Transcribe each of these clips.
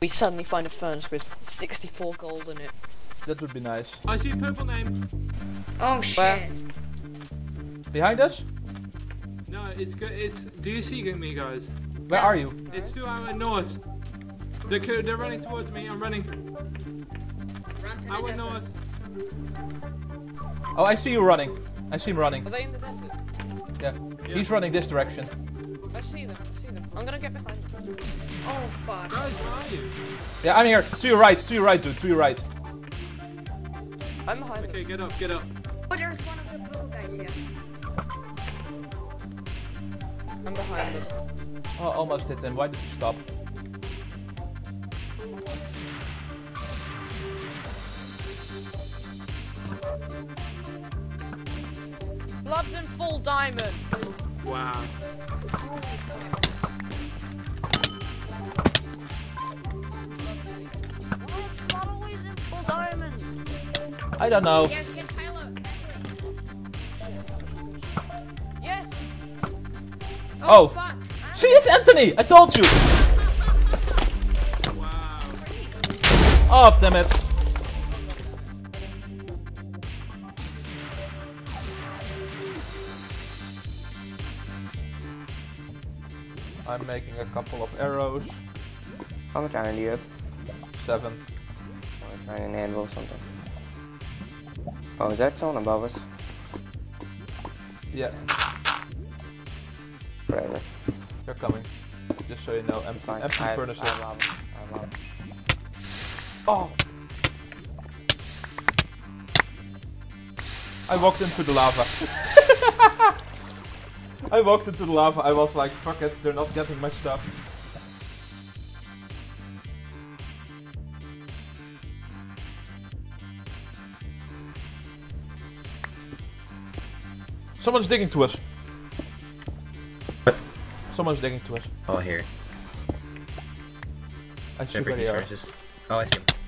We suddenly find a furnace with 64 gold in it. That would be nice. I see a purple name. Oh shit. Behind us? No, it's good. It's. Do you see me, guys? Where are you? It's two hours north. They're they're running towards me. I'm running. Run to the Our desert. north. Oh, I see you running. I see him running. Are they in the desert? Yeah. Yeah. He's running this direction. I see them, I see them. I'm gonna get behind them. Oh fuck. Guys, where are you? Yeah, I'm here. To your right. To your right, dude. To your right. I'm behind Okay, them. get up, get up. Oh, there's one of the purple guys here. I'm behind them. Oh, almost hit him. Why did you stop? Blood's in full diamond. Wow. Holy fuck. Why is blood always in full diamond? I don't know. Yes, get Tyler. Anthony. Yes. Oh. oh fuck. See, it's Anthony. I told you. Wow. Oh, damn it. I'm making a couple of arrows. How much iron do you have? Seven. I'm trying an anvil or something. Oh, is that someone above us? Yeah, Whatever. they're coming. Just so you know, empty, Fine. empty I furnaces. I have lava. I have lava. Oh! I walked into the lava. I walked into the lava. I was like, fuck it, they're not getting my stuff. Someone's digging to us. What? Someone's digging to us. Oh, here. I see where they are. Oh, I see 'em.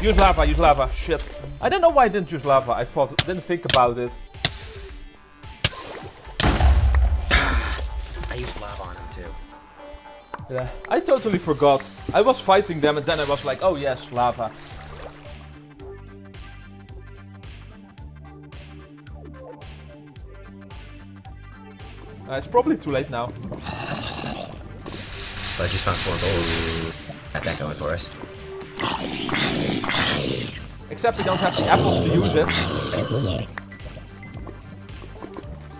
Use lava, use lava. Shit. I don't know why I didn't use lava. I thought, didn't think about it. I used lava on him too. Yeah. I totally forgot. I was fighting them and then I was like, oh yes, lava. Uh, it's probably too late now. But I just found four gold. Got that going for us. Except we don't have the apples to use it.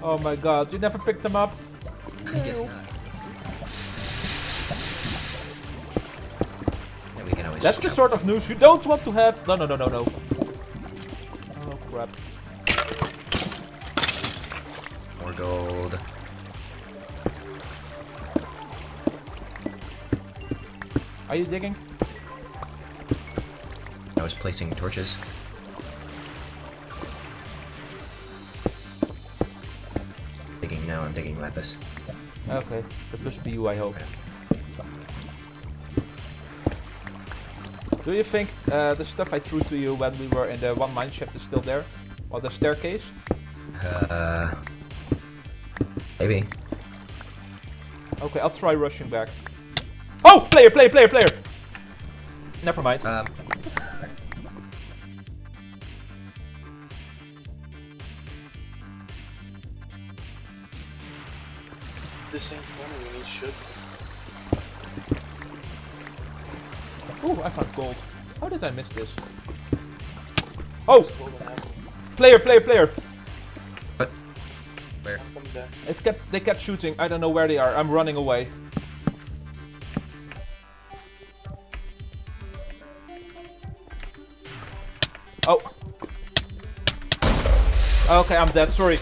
Oh my god, you never picked them up? I guess not. Yeah, we can always That's the sort of news you don't want to have. No, no, no, no, no. Oh crap. More gold. Are you digging? Placing torches. Digging now, I'm digging lapis. Okay, that must be you, I hope. Do you think uh, the stuff I threw to you when we were in the one mine shaft is still there? Or the staircase? Uh, maybe. Okay, I'll try rushing back. Oh! Player, player, player, player! Never mind. Um, This ain't funny when he should. Ooh, I found gold. How did I miss this? Oh! It's golden apple. Player, player, player! where? It kept, they kept shooting. I don't know where they are. I'm running away. Oh. Okay, I'm dead. Sorry.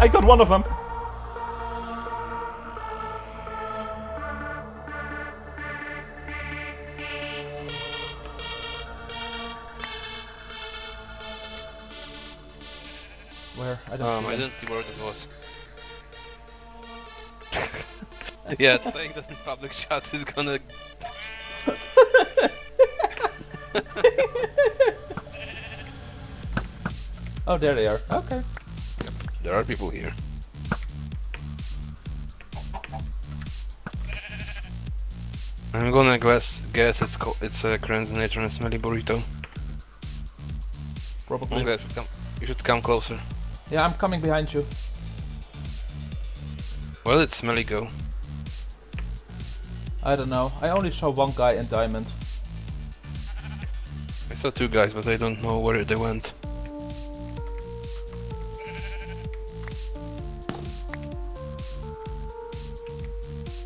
I got one of them. Where? I don't Um, see I them. didn't see where it was. yeah, it's saying that in public chat is gonna. Oh, there they are. Okay. There are people here. I'm gonna guess guess it's it's a Kranzinator and Smelly Burrito. Probably. Okay, come, you should come closer. Yeah, I'm coming behind you. Where did Smelly go? I don't know. I only saw one guy in diamond. I saw two guys, but I don't know where they went.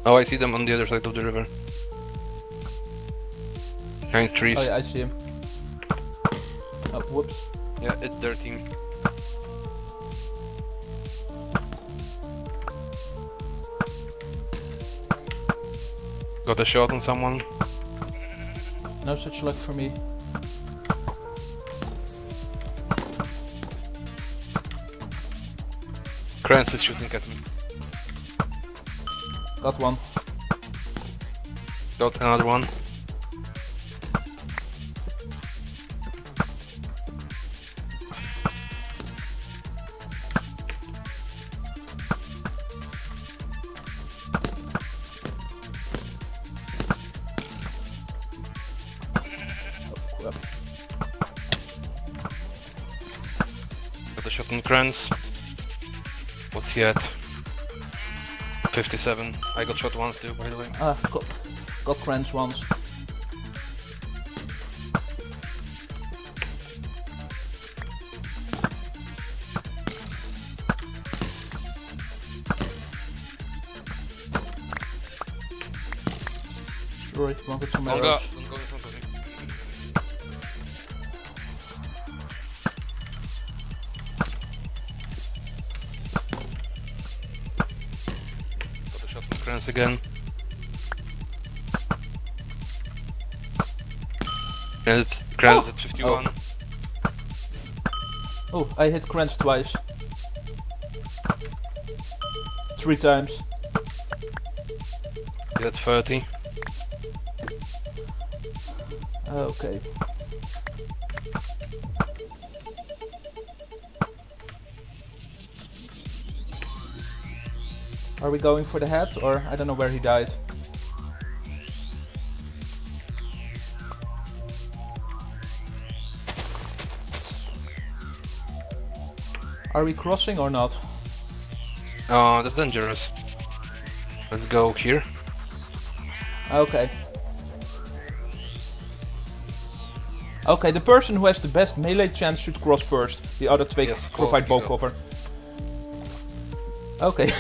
Oh, I see them on the other side of the river. Behind trees. Oh yeah, I see him. Oh, whoops. Yeah, it's their team. Got a shot on someone. No such luck for me. Kranz is shooting at me. Got one. Got another one. Got a shot on Kranz. What's he at? 57. I got shot once too, by the way. Ah, got, got Kranz once. Sorry, one got some arrows. Shot again. And it's Kranz at 51. Oh, I hit Kranz twice. Three times. He's at 30. Okay. Are we going for the head or I don't know where he died? Are we crossing or not? Oh, that's dangerous. Let's go here. Okay. Okay, the person who has the best melee chance should cross first. The other two Yes, provide bow cover. Okay,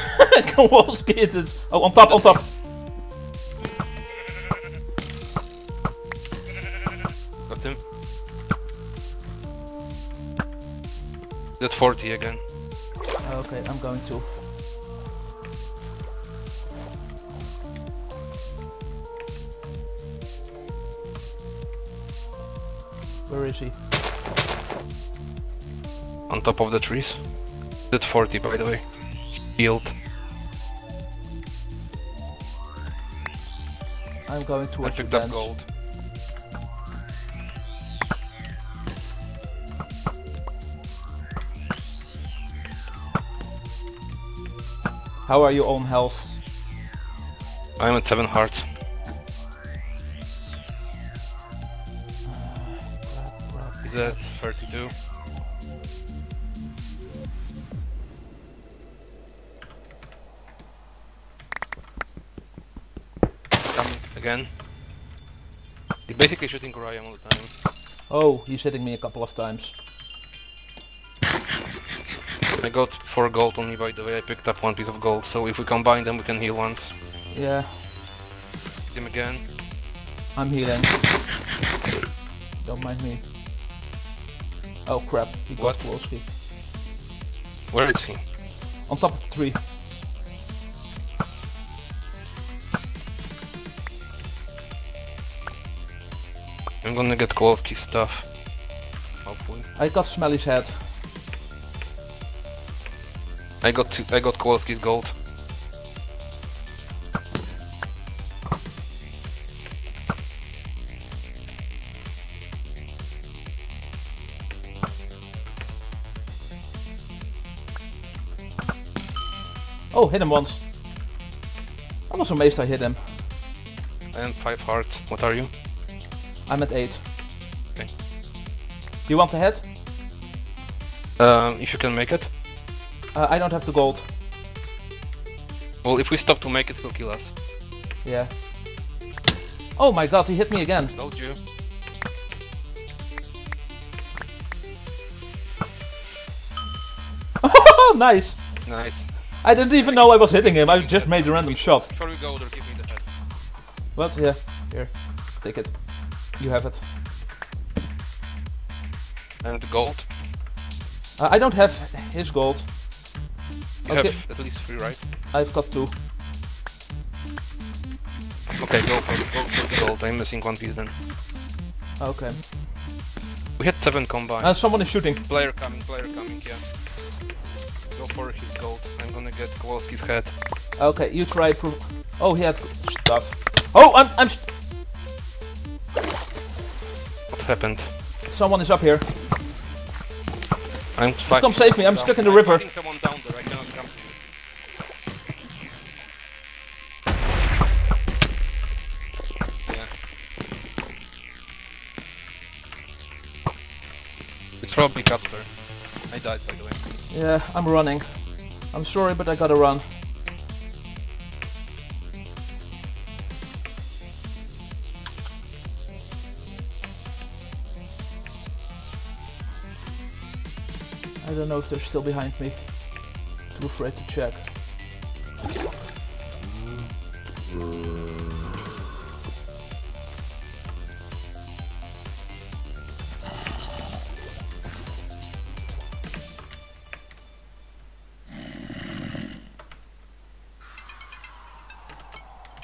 Kowalski it is. Oh, on top, on top. Got him. At 40 again. Okay, I'm going to. Where is he? On top of the trees. At 40 by the way. I'm going I towards the picked up gold. How are you on health? I'm at 7 hearts. Uh, Is that 32. Again. He's basically shooting Orion all the time. Oh, he's hitting me a couple of times. I got 4 gold on me by the way, I picked up one piece of gold, so if we combine them we can heal once. Yeah, Hit him again. I'm healing. Don't mind me. Oh crap, he got What? Kowalski. Where is he? On top of the tree. I'm gonna get Kowalski's stuff. Hopefully. I got Smelly's head. I got I got Kowalski's gold. Oh, hit him once. I was amazed I hit him. And five hearts. What are you? I'm at 8. Okay. You want the head? Um, if you can make it. Uh, I don't have the gold. Well, if we stop to make it, he'll kill us. Yeah. Oh my god, he hit me again. Told you. Nice. Nice. I didn't even know I was hitting him. I just made a random shot. Before we go give me the head. What? Yeah. Here. Take it. You have it. And the gold. Uh, I don't have his gold. You Okay. have at least three, right? I've got two. Okay, go for, go for the gold. I'm missing one piece then. Okay. We had seven combined. Uh, someone is shooting. player coming, player coming, yeah. Go for his gold. I'm gonna get Kowalski's head. Okay, you try. Pro- oh, he had stuff. Oh, I'm. I'm. St- What happened? someone is up here. I'm fighting. Come save me. I'm stuck in the river. someone down there. I cannot come to you. Yeah. It's probably Casper. I died by the way. Yeah, I'm running. I'm sorry, but I gotta run. Don't know if they're still behind me. Too afraid to check.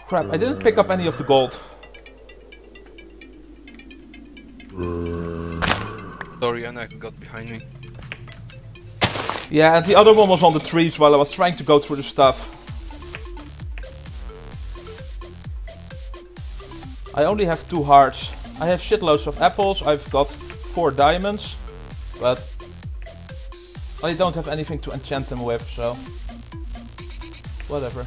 Crap, I didn't pick up any of the gold. Sorry, Anna got behind me. Yeah, and the other one was on the trees while I was trying to go through the stuff. I only have two hearts. I have shitloads of apples, I've got four diamonds, but I don't have anything to enchant them with, so whatever.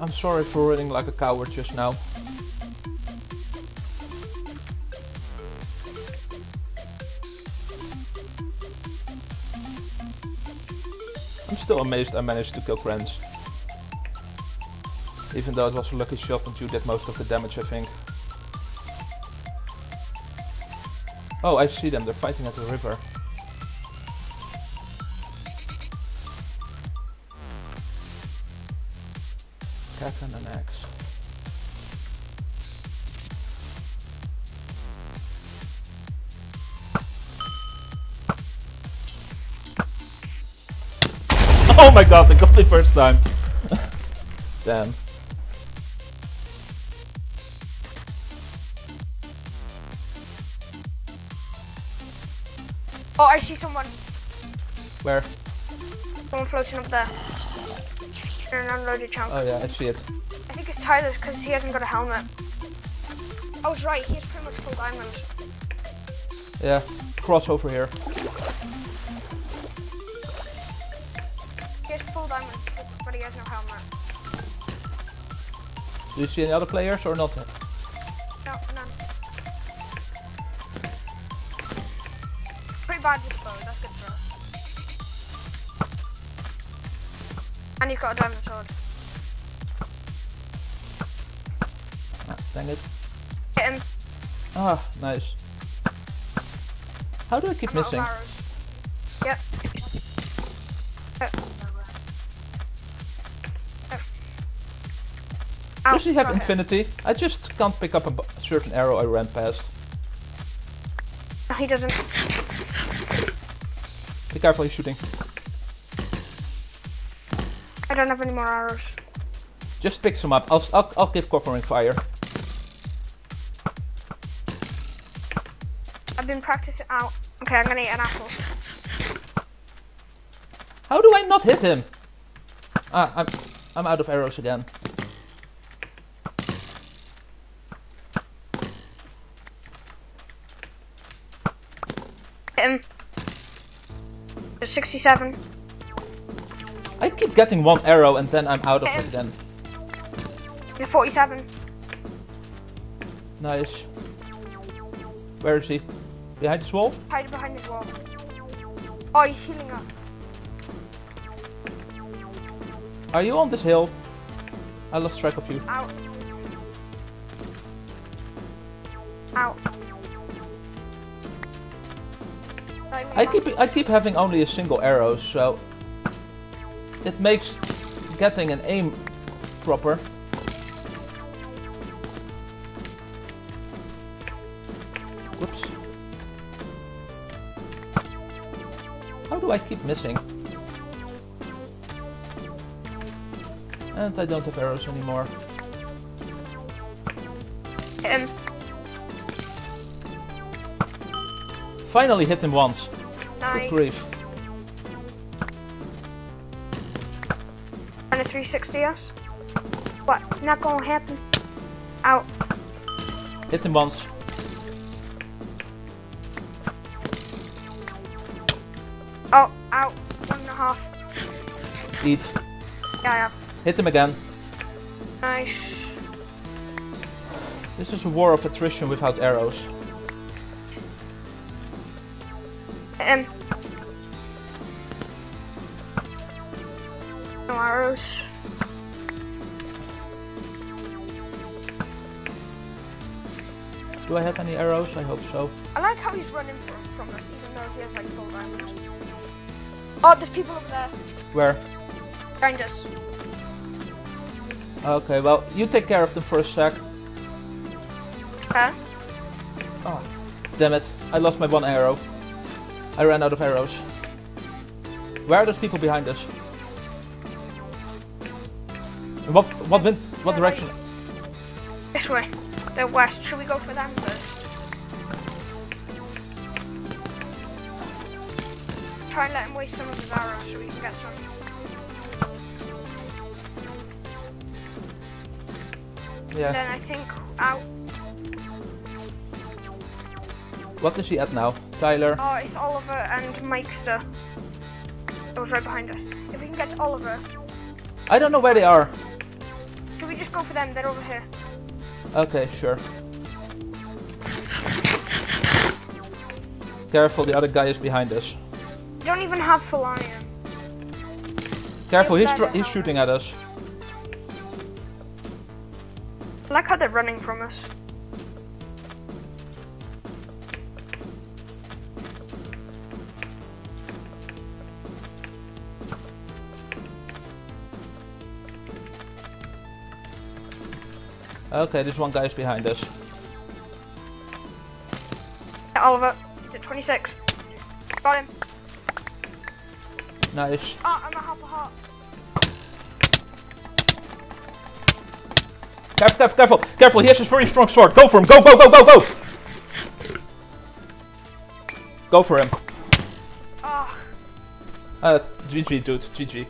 I'm sorry for running like a coward just now. I'm still amazed I managed to kill Krenz. Even though it was a lucky shot and you did most of the damage I think. Oh, I see them. They're fighting at the river. Oh my god, they got me first time. Damn. Oh, I see someone. Where? Someone floating up there. In an unloaded chunk. Oh yeah, I see it. I think it's Tyler's because he hasn't got a helmet. I was right, he has pretty much full diamonds. Yeah, cross over here. Has full diamonds, but he has no helmet. Do you see any other players or not? No, none. Pretty bad with bow, that's good for us. And he's got a diamond sword. Ah, dang it. Hit him. Ah, nice. How do I keep I'm missing? Ow, Does he have infinity? I just can't pick up a, certain arrow I ran past. No, he doesn't. Be careful, he's shooting. I don't have any more arrows. Just pick some up. I'll, I'll, I'll give covering fire. I've been practicing out. Okay, I'm gonna eat an apple. How do I not hit him? Ah, I'm, I'm out of arrows again. Him. There's 67. I keep getting one arrow and then I'm out of it Um, again. There's 47. Nice. Where is he? Behind this wall? Hide behind his wall. Oh, he's healing up. Are you on this hill? I lost track of you. Out. Out. I keep I keep having only a single arrow, so it makes getting an aim proper. Whoops. How do I keep missing? And I don't have arrows anymore. Finally hit him once. Nice. Good grief. And a 360 us. What? Not gonna happen. Out. Hit him once. Oh, out. One and a half. Eat. Yeah, yeah. Hit him again. Nice. This is a war of attrition without arrows. No arrows. Do I have any arrows? I hope so. I like how he's running from, from us, even though he has like full diamonds. Oh, there's people over there. Where? Behind us. Okay, well, you take care of them for a sec. Huh? Oh, damn it. I lost my one arrow. I ran out of arrows. Where are those people behind us? In What, what wind, what direction? This way. The west. Should we go for them first? Try and let him waste some of his arrows so we can get some. Yeah. Then I think out. What is he at now? Tyler? Oh, it's Oliver and Mikester. That was right behind us. If we can get to Oliver, I don't know where they are. Can we just go for them? They're over here. Okay, sure. Careful, the other guy is behind us. They don't even have full iron. Careful, he's, he's shooting at us. I like how they're running from us. Okay, this one guy behind us. Yeah, Oliver, he's at 26. Got him. Nice. Oh, I'm a half a heart. Careful, careful, careful, careful, he has his very strong sword. Go for him, go, go, go, go, go! Go for him. Oh, Uh, GG, dude, GG.